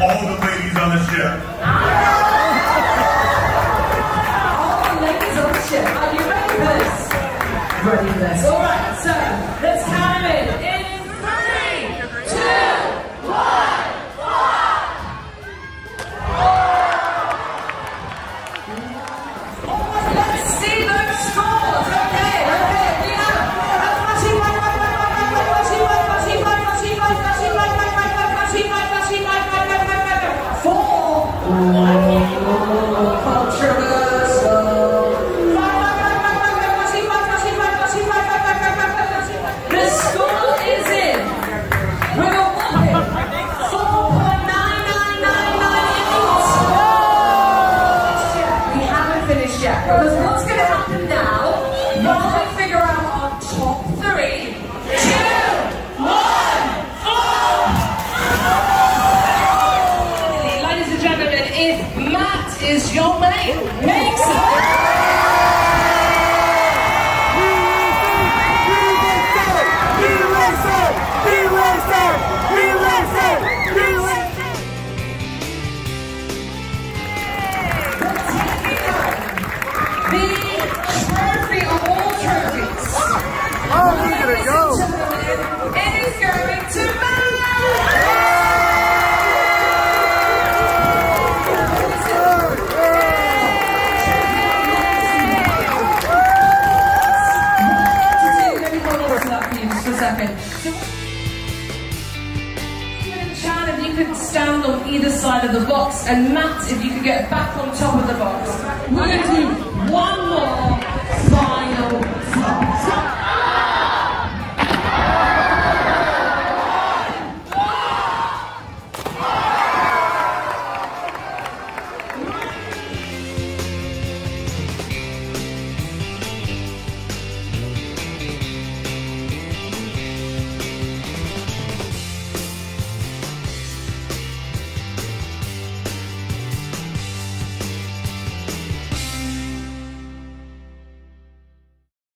all the ladies on the ship. all the ladies on the ship. Are you ready for this? Ready for this. All right, so. happen. Chan, if you could stand on either side of the box, and Matt, if you could get back on top of the box.